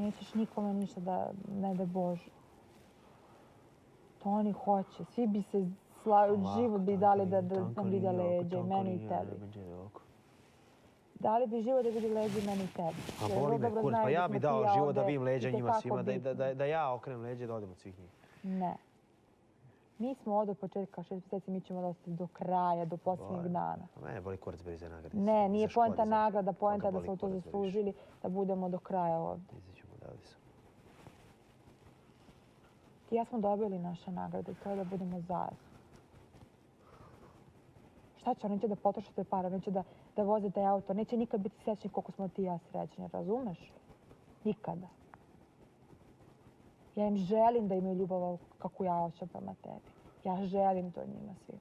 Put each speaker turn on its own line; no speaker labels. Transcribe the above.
Nećeš nikome ništa da, ne da Bože. To oni hoće. Svi bi se, sla, život bi dali da, da nam vide leđa i meni i tebi. Dali bi život da vidi leđa i meni i tebi.
A boli me kurac, pa ja
smo
bi dao
ja
život da
ovde
vidim leđa njima svima, da, da, da, da ja okrenem leđa i da odem od svih njih.
Ne. Mi smo od početka šest mjeseci, mi ćemo da ostati do kraja, do posljednjeg dana.
A mene boli kurac bez nagrade.
Ne, nije poenta nagrada, poenta da smo to zaslužili, da budemo do kraja ovdje.
Odavde sam.
Ti ja smo dobili naše nagrade, to je da budemo zajedno. Šta će, oni će da potroše te pare, neće da, da voze taj auto, neće nikad biti srećni koliko smo ti i ja srećni, razumeš? Nikada. Ja im želim da imaju ljubav kako ja hoćem prema tebi. Ja želim to njima svima.